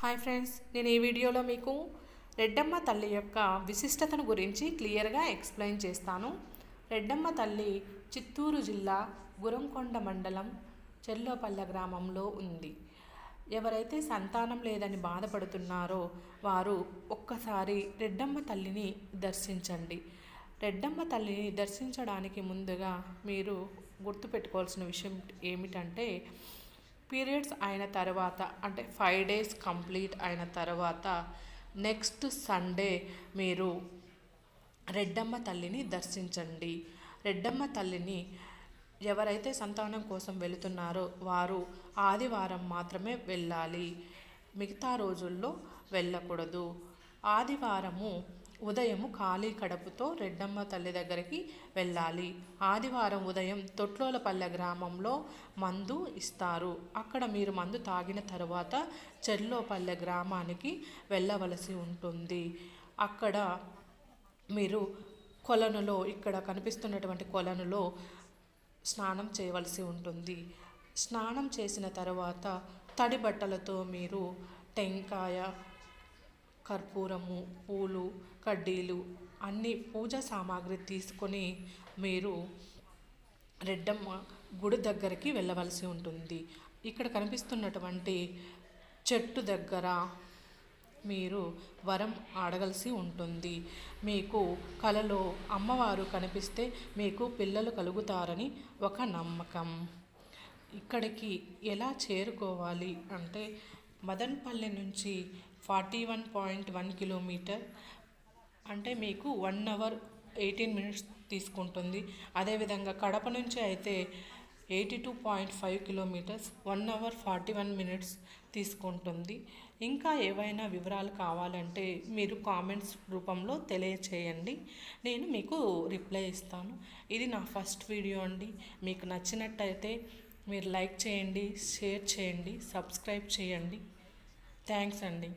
Hi friends నేను ఈ వీడియోలో మీకు రెడ్డమ్మ తల్లి యొక్క విశిష్టతను గురించి క్లియర్గా ఎక్స్ప్లెయిన్ చేస్తాను. రెడ్డమ్మ తల్లి చిత్తూరు జిల్లా గురంకొండ మండలం చెల్లోపల్ల గ్రామంలో ఉంది. ఎవరైతే సంతానం లేదని బాధపడుతున్నారో వారు ఒక్కసారి రెడ్డమ్మ తల్లిని దర్శించండి. రెడ్డమ్మ తల్లిని దర్శించడానికి ముందుగా మీరు గుర్తుపెట్టుకోవాల్సిన విషయం ఏమిటంటే పీరియడ్స్ అయిన తర్వాత అంటే ఫైవ్ డేస్ కంప్లీట్ అయిన తర్వాత నెక్స్ట్ సండే మీరు రెడ్డమ్మ తల్లిని దర్శించండి. రెడ్డమ్మ తల్లిని ఎవరైతే సంతానం కోసం వెళుతున్నారో వారు ఆదివారం మాత్రమే వెళ్ళాలి. మిగతా రోజుల్లో వెళ్ళకూడదు. ఆదివారము ఉదయము ఖాళీ కడుపుతో రెడ్డమ్మ తల్లి దగ్గరికి వెళ్ళాలి. ఆదివారం ఉదయం తొట్లోలపల్లె గ్రామంలో మందు ఇస్తారు. అక్కడ మీరు మందు తాగిన తర్వాత చెర్లోపల్లె గ్రామానికి వెళ్ళవలసి ఉంటుంది. అక్కడ మీరు కొలనులో ఇక్కడ కనిపిస్తున్నటువంటి కొలనులో స్నానం చేయవలసి ఉంటుంది. స్నానం చేసిన తర్వాత తడి బట్టలతో మీరు టెంకాయ కర్పూరము పూలు కడ్డీలు అన్ని పూజా సామాగ్రి తీసుకొని మీరు రెడ్డమ్మ గుడి దగ్గరికి వెళ్ళవలసి ఉంటుంది. ఇక్కడ కనిపిస్తున్నటువంటి చెట్టు దగ్గర మీరు వరం ఆడగలిసి ఉంటుంది. మీకు కలలో అమ్మవారు కనిపిస్తే మీకు పిల్లలు కలుగుతారని ఒక నమ్మకం. ఇక్కడికి ఎలా చేరుకోవాలి అంటే మదన్పల్లి నుంచి forty one point one kilometre అంటే మీకు వన్ అవర్ ఎయిటీన్ మినిట్స్ తీసుకుంటుంది. అదేవిధంగా కడప నుంచి అయితే eighty two point five kilometres one hour forty one minutes తీసుకుంటుంది. ఇంకా ఏవైనా వివరాలు కావాలంటే మీరు కామెంట్స్ రూపంలో తెలియచేయండి. నేను మీకు రిప్లై ఇస్తాను. ఇది నా ఫస్ట్ వీడియో అండి. మీకు నచ్చినట్టయితే మీరు లైక్ చేయండి షేర్ చేయండి సబ్స్క్రైబ్ చేయండి. థ్యాంక్స్ అండి